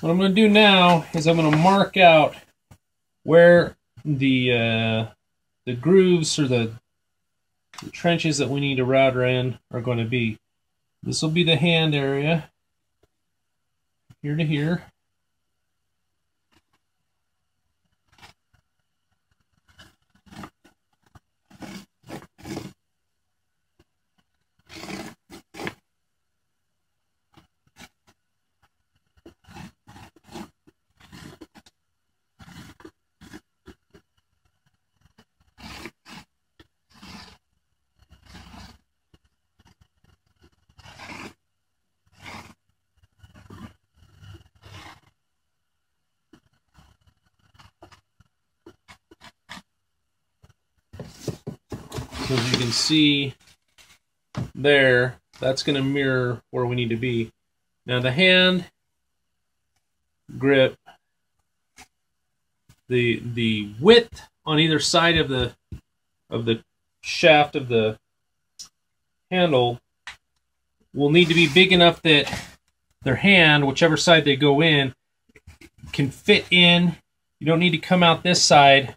what I'm going to do now is I'm going to mark out where the uh, the grooves or the, the trenches that we need to router in are going to be. This will be the hand area, here to here. As you can see there, that's going to mirror where we need to be. Now the hand grip, the the width on either side of the of the shaft of the handle will need to be big enough that their hand, whichever side they go in, can fit in. You don't need to come out this side,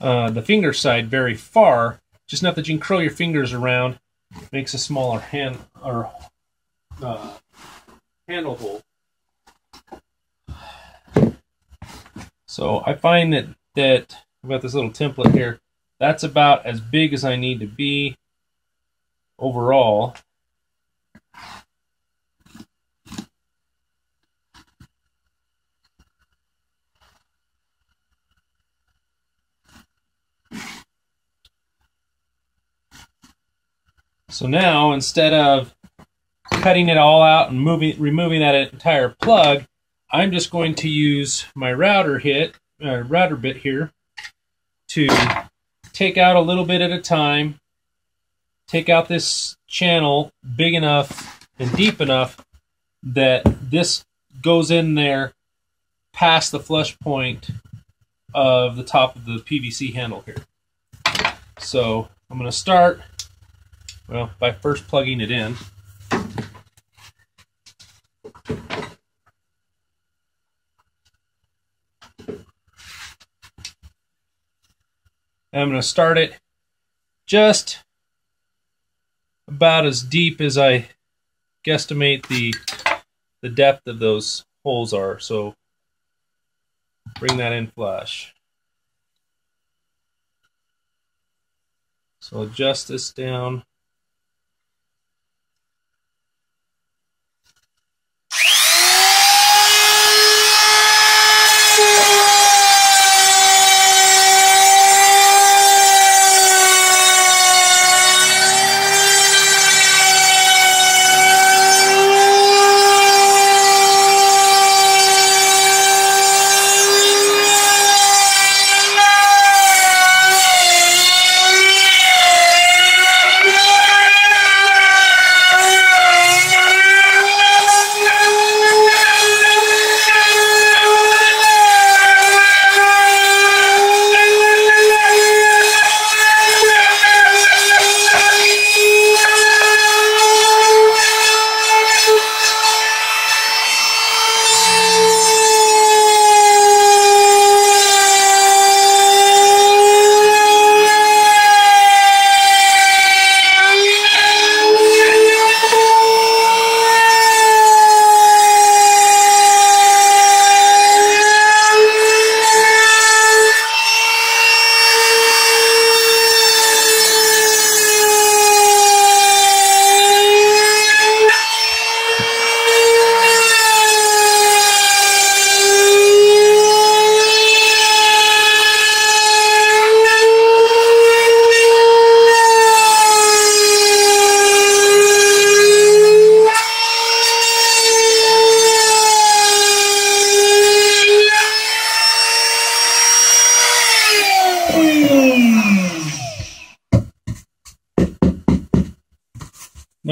uh, the finger side, very far just enough that you can curl your fingers around. Makes a smaller hand or uh, handle hole. So I find that that got this little template here. That's about as big as I need to be overall. So now instead of cutting it all out and moving, removing that entire plug, I'm just going to use my router hit, uh, router bit here to take out a little bit at a time, take out this channel big enough and deep enough that this goes in there past the flush point of the top of the PVC handle here. So I'm going to start well, by first plugging it in. I'm going to start it just about as deep as I guesstimate the the depth of those holes are. So bring that in flush. So adjust this down.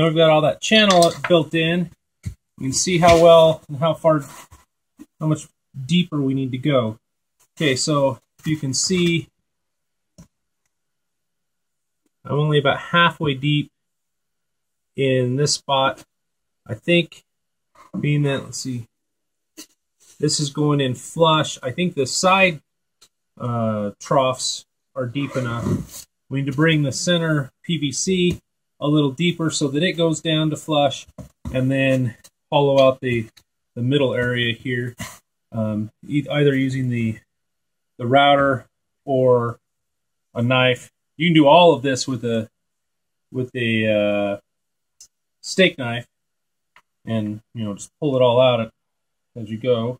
Now we've got all that channel built in. You can see how well and how far, how much deeper we need to go. Okay, so you can see I'm only about halfway deep in this spot. I think being that, let's see, This is going in flush. I think the side uh, troughs are deep enough. We need to bring the center PVC a little deeper so that it goes down to flush and then hollow out the, the middle area here, um, either using the, the router or a knife. You can do all of this with a with a uh, steak knife and you know just pull it all out as you go.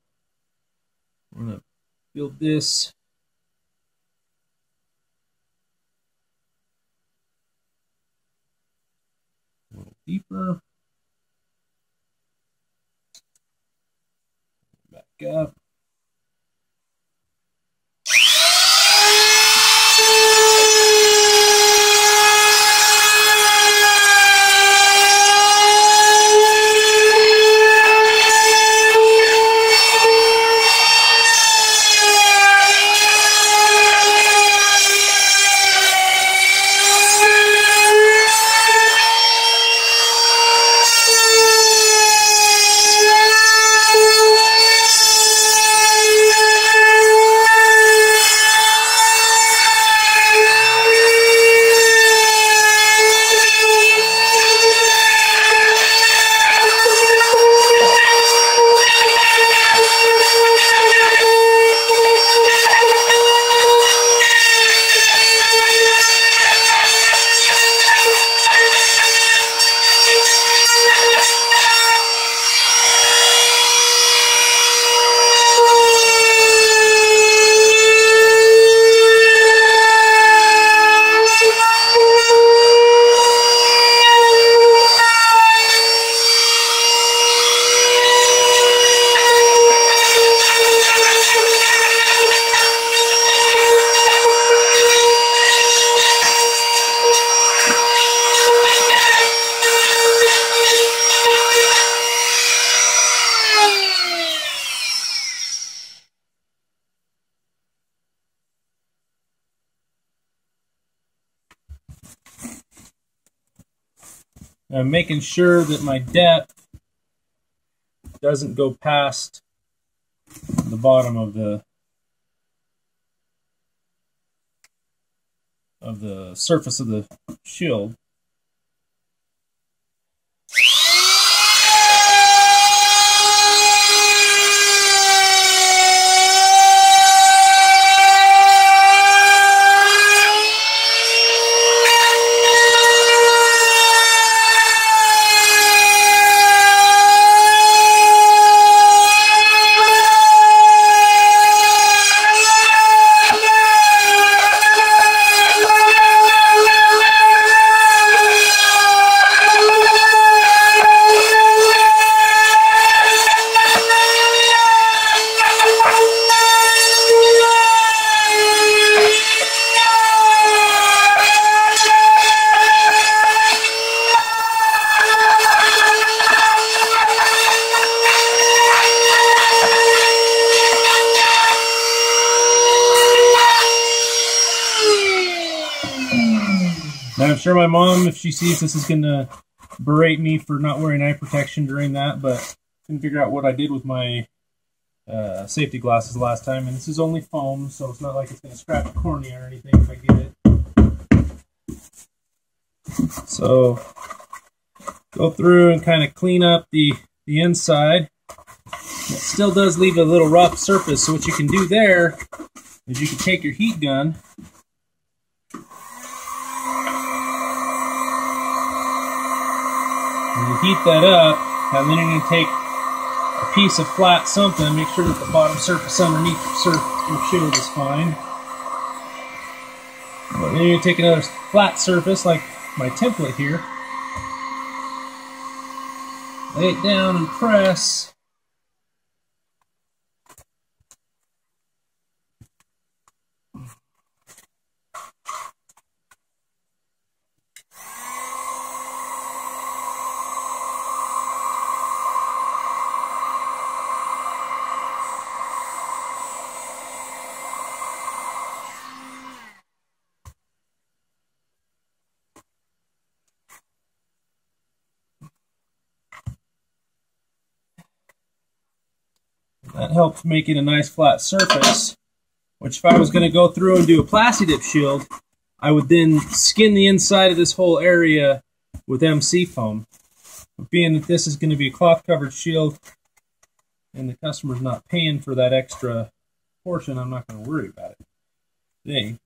I'm gonna build this. Deeper. Back up. I'm making sure that my depth doesn't go past the bottom of the of the surface of the shield. She sees this, is going to berate me for not wearing eye protection during that, but couldn't figure out what I did with my uh, safety glasses last time. And this is only foam, so it's not like it's going to scratch the cornea or anything if I get it. So go through and kind of clean up the, the inside. It still does leave a little rough surface, so what you can do there is you can take your heat gun And you heat that up, and then you're going to take a piece of flat something, make sure that the bottom surface underneath your, your shield is fine. But then to take another flat surface, like my template here, lay it down and press. Helps make it a nice flat surface, which if I was going to go through and do a Plasti-Dip shield, I would then skin the inside of this whole area with MC foam. But being that this is going to be a cloth covered shield and the customer's not paying for that extra portion, I'm not going to worry about it. Dang.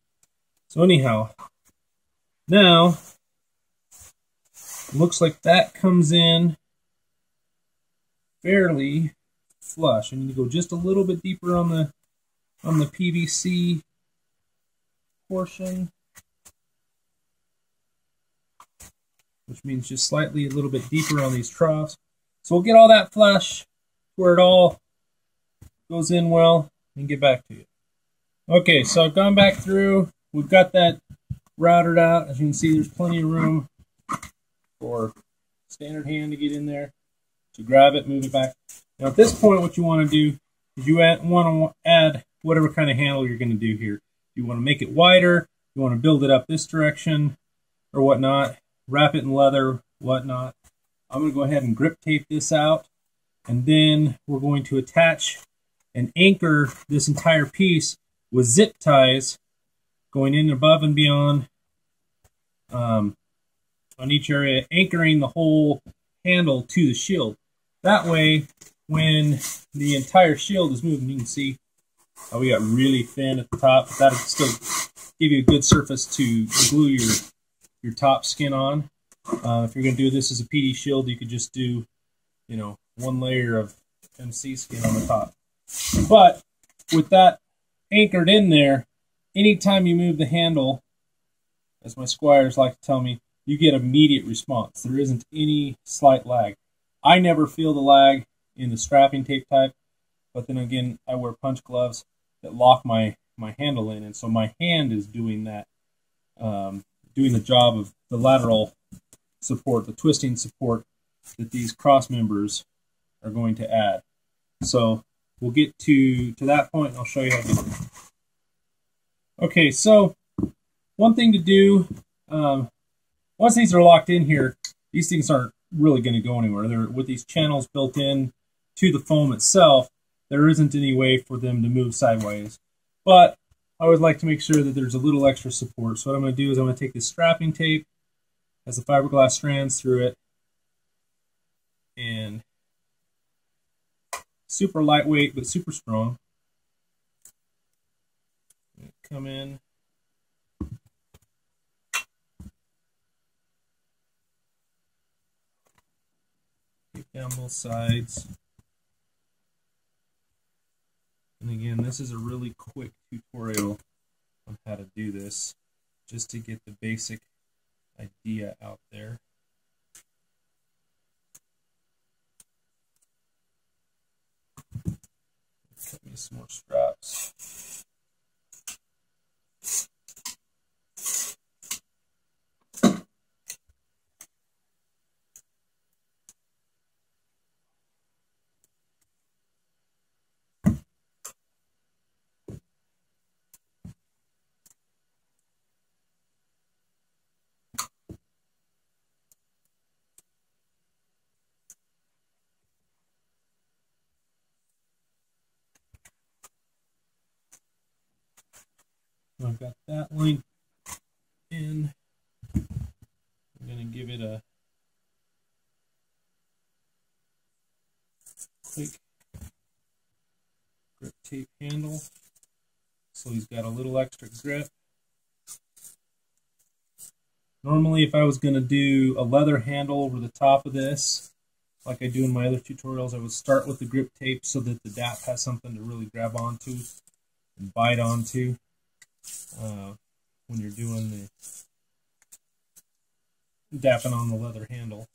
So anyhow, now looks like that comes in fairly flush. I need to go just a little bit deeper on the on the PVC portion. Which means just slightly a little bit deeper on these troughs. So we'll get all that flush where it all goes in well and get back to you. Okay, so I've gone back through. We've got that routed out. As you can see, there's plenty of room for standard hand to get in there, to grab it, move it back. Now at this point, what you want to do is you want to add whatever kind of handle you're going to do here. You want to make it wider, you want to build it up this direction or whatnot, wrap it in leather, whatnot. I'm going to go ahead and grip tape this out, and then we're going to attach and anchor this entire piece with zip ties going in above and beyond um, on each area, anchoring the whole handle to the shield. That way, when the entire shield is moving, you can see how we got really thin at the top. That'll still give you a good surface to glue your your top skin on. Uh, if you're going to do this as a PD shield, you could just do, you know, one layer of MC skin on the top. But with that anchored in there, anytime you move the handle, as my squires like to tell me, you get immediate response. There isn't any slight lag. I never feel the lag in the strapping tape type, but then again, I wear punch gloves that lock my, my handle in, and so my hand is doing that, um, doing the job of the lateral support, the twisting support that these cross members are going to add. So we'll get to, to that point, and I'll show you how to do it. Okay, so one thing to do um, once these are locked in here, these things aren't really going to go anywhere. They're with these channels built in to the foam itself. There isn't any way for them to move sideways. But I always like to make sure that there's a little extra support. So what I'm going to do is I'm going to take this strapping tape, has the fiberglass strands through it, and super lightweight but super strong. Come in down both sides. And again, this is a really quick tutorial on how to do this, just to get the basic idea out there. Cut me some more straps. I've got that link in. I'm going to give it a quick grip tape handle. So he's got a little extra grip. Normally, if I was going to do a leather handle over the top of this, like I do in my other tutorials, I would start with the grip tape so that the DAP has something to really grab onto and bite onto uh, when you're doing the dapping on the leather handle.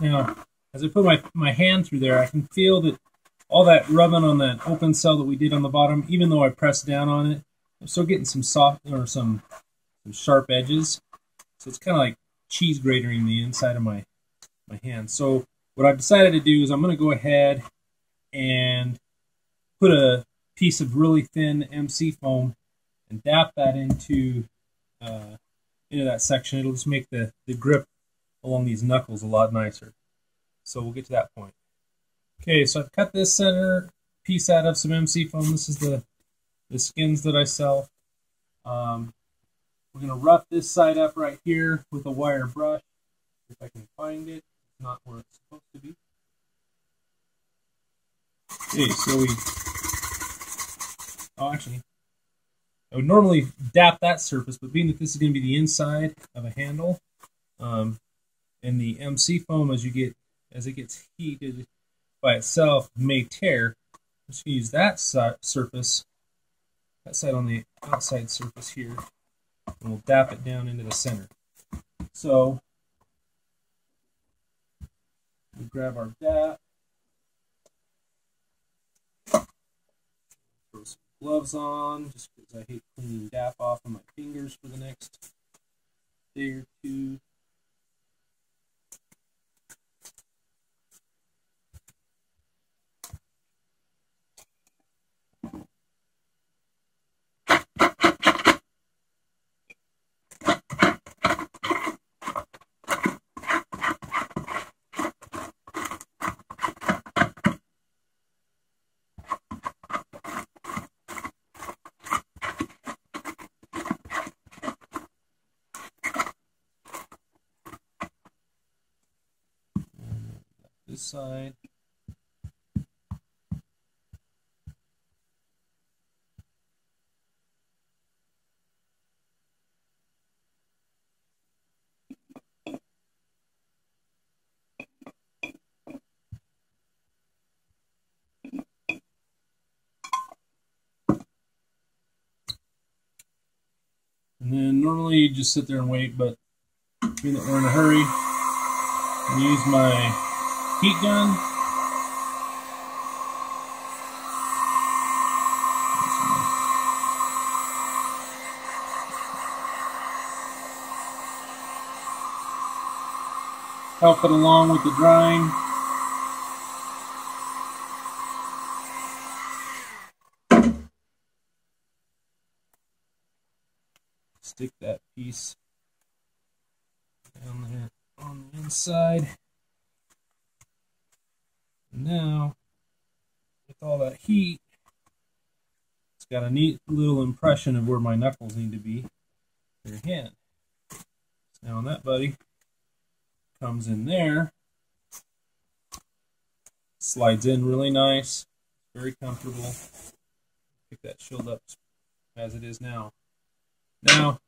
Now, as I put my, my hand through there, I can feel that all that rubbing on that open cell that we did on the bottom, even though I pressed down on it, I'm still getting some soft or some, some sharp edges. So it's kind of like cheese grating the inside of my my hand. So what I've decided to do is I'm going to go ahead and put a piece of really thin MC foam and dap that into uh, into that section. It'll just make the, the grip along these knuckles a lot nicer. So we'll get to that point. Okay, so I've cut this center piece out of some MC foam. This is the, the skins that I sell. Um, we're going to rough this side up right here with a wire brush, if I can find it. It's not where it's supposed to be. Okay, so we... Oh, actually, I would normally dap that surface, but being that this is going to be the inside of a handle, um, and the MC foam as you get as it gets heated by itself may tear. Just use that surface, that side on the outside surface here, and we'll dap it down into the center. So we grab our dap, throw some gloves on, just because I hate cleaning dap off of my fingers for the next day or two. this side. And then normally you just sit there and wait, but being that we're in a hurry, I use my heat gun. Help it along with the drying. Stick that piece down there on the inside. Now, with all that heat, it's got a neat little impression of where my knuckles need to be for your hand. So now that buddy comes in there, slides in really nice, very comfortable. Pick that shield up as it is now. Now,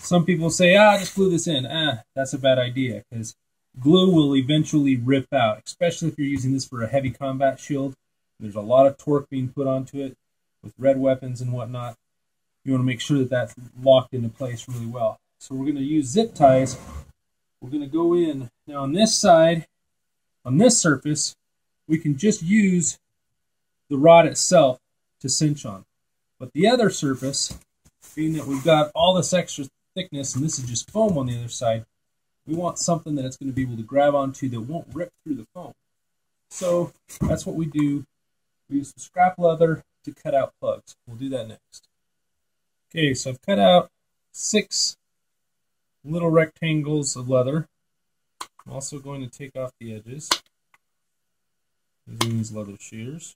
some people say, ah, just glue this in. Ah, that's a bad idea because glue will eventually rip out, especially if you're using this for a heavy combat shield. There's a lot of torque being put onto it with red weapons and whatnot. You want to make sure that that's locked into place really well. So we're going to use zip ties. We're going to go in. Now on this side, on this surface, we can just use the rod itself to cinch on. But the other surface, being that we've got all this extra thickness and this is just foam on the other side, we want something that it's going to be able to grab onto that won't rip through the foam. So that's what we do. We use some scrap leather to cut out plugs. We'll do that next. Okay, so I've cut out six little rectangles of leather. I'm also going to take off the edges using these leather shears.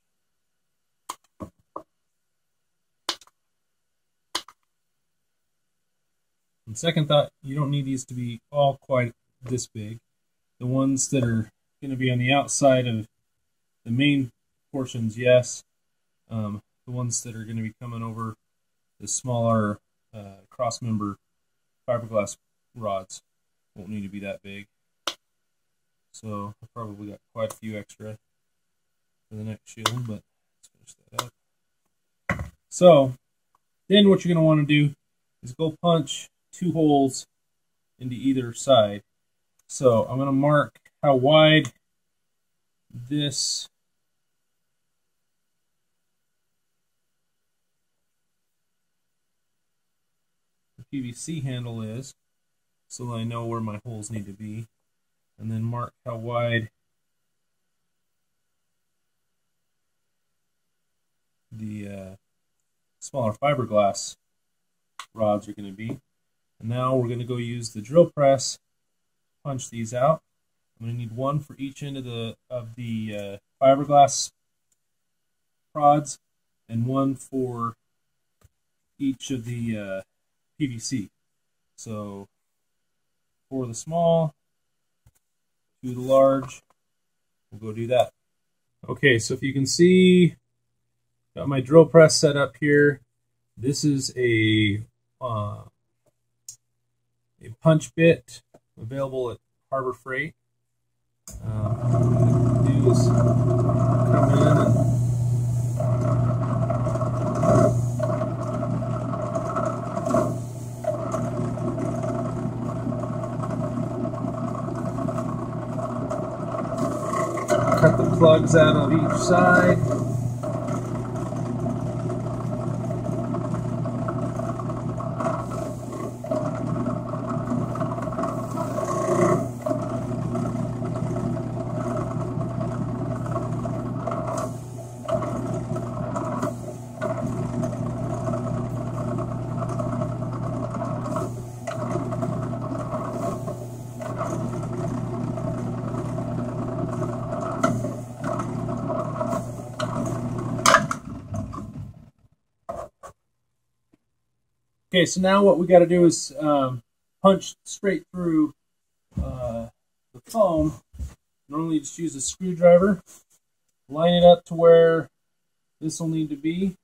On second thought, you don't need these to be all quite this big. The ones that are going to be on the outside of the main portions, yes. Um, the ones that are going to be coming over the smaller uh, cross member fiberglass rods won't need to be that big. So I probably got quite a few extra for the next shield, but let's finish that up. So then what you're going to want to do is go punch two holes into either side. So I'm going to mark how wide this PVC handle is so that I know where my holes need to be. and then mark how wide the uh, smaller fiberglass rods are going to be. And now we're going to go use the drill press, punch these out. I'm going to need one for each end of the of the uh, fiberglass prods, and one for each of the uh, PVC. So for the small, to the large, we'll go do that. Okay, so if you can see, got my drill press set up here. This is a uh, a punch bit available at Harbor Freight. Um, do is come in and cut the plugs out of each side. Okay, so now what we got to do is um, punch straight through uh, the foam. Normally, just use a screwdriver, line it up to where this will need to be,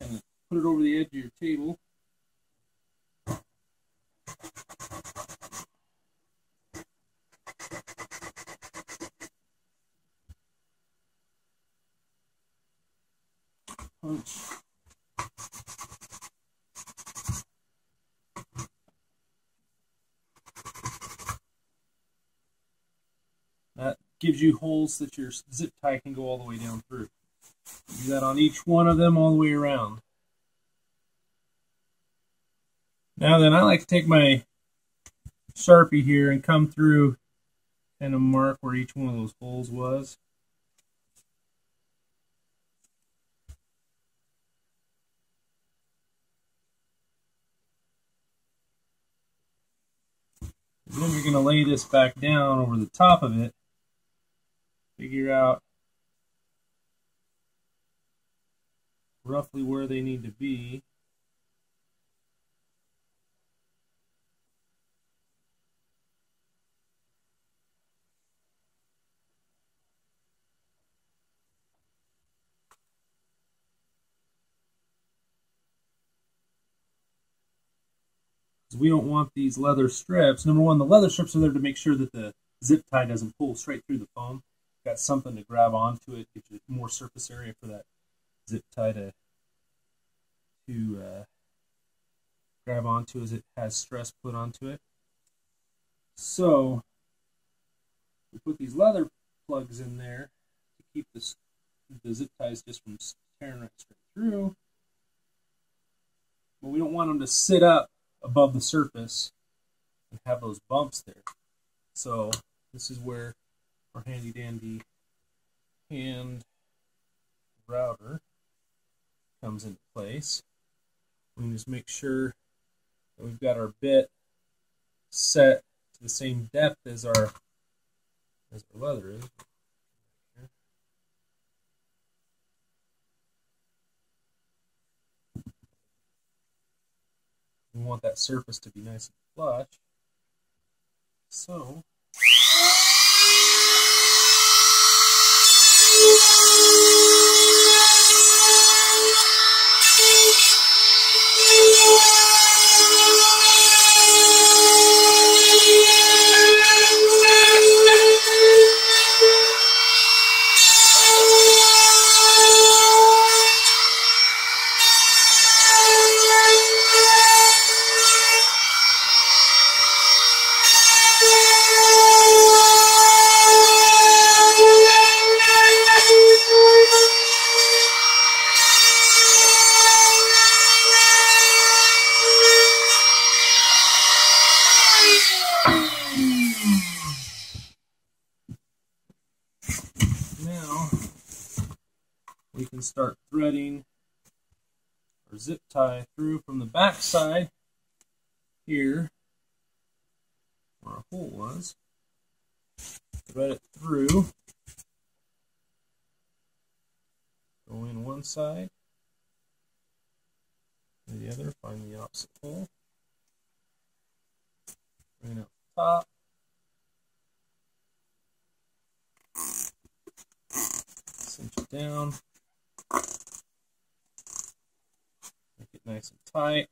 and put it over the edge of your table. Punch. That gives you holes that your zip tie can go all the way down through. Do that on each one of them all the way around. Now then, I like to take my Sharpie here and come through and mark where each one of those holes was. then you're going to lay this back down over the top of it figure out roughly where they need to be. we don't want these leather strips. Number one, the leather strips are there to make sure that the zip tie doesn't pull straight through the foam got something to grab onto it, gives you more surface area for that zip tie to to uh, grab onto as it has stress put onto it. So we put these leather plugs in there to keep this, the zip ties just from tearing right straight through. But we don't want them to sit up above the surface and have those bumps there. So this is where our handy dandy hand router comes into place. We just make sure that we've got our bit set to the same depth as our as our leather is. We want that surface to be nice and flush. So start threading or zip tie through from the back side here where our hole was. Thread it through. Go in one side, the other, find the opposite hole. Bring it the top. Cinch it down. Make it nice and tight.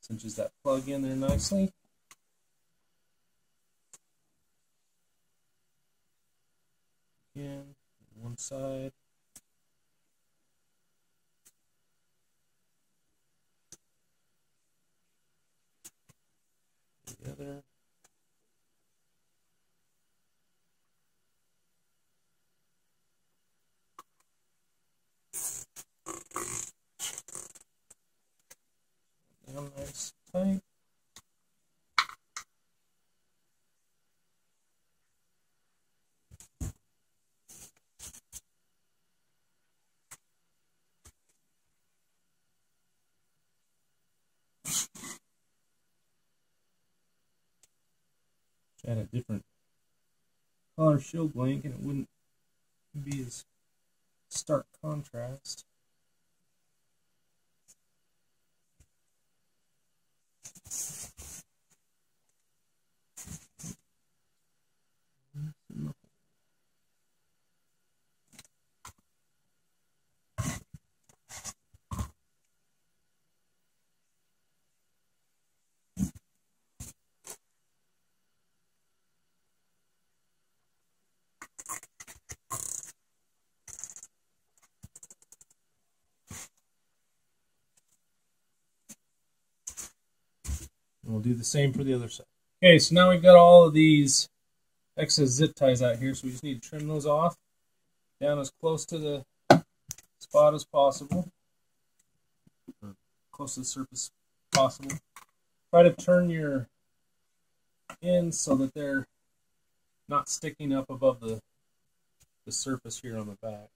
Cinches that plug in there nicely. Again, one side. The other. Down nice tight. Add a different color shield link and it wouldn't be as stark contrast. We'll do the same for the other side. Okay, so now we've got all of these excess zip ties out here, so we just need to trim those off down as close to the spot as possible, close to the surface possible. Try to turn your ends so that they're not sticking up above the, the surface here on the back.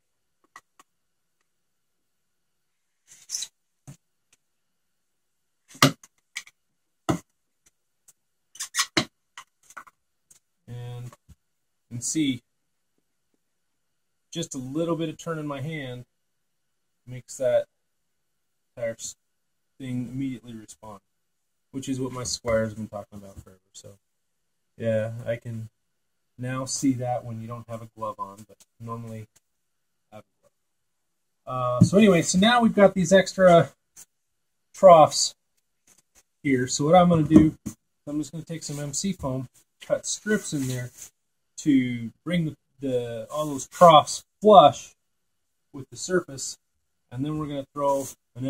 Can see just a little bit of turn in my hand makes that entire thing immediately respond, which is what my Squire's been talking about forever. So, yeah, I can now see that when you don't have a glove on, but normally have a glove. Uh, so anyway, so now we've got these extra troughs here. So what I'm going to do, I'm just going to take some MC foam, cut strips in there, to bring the, all those troughs flush with the surface, and then we're going to throw an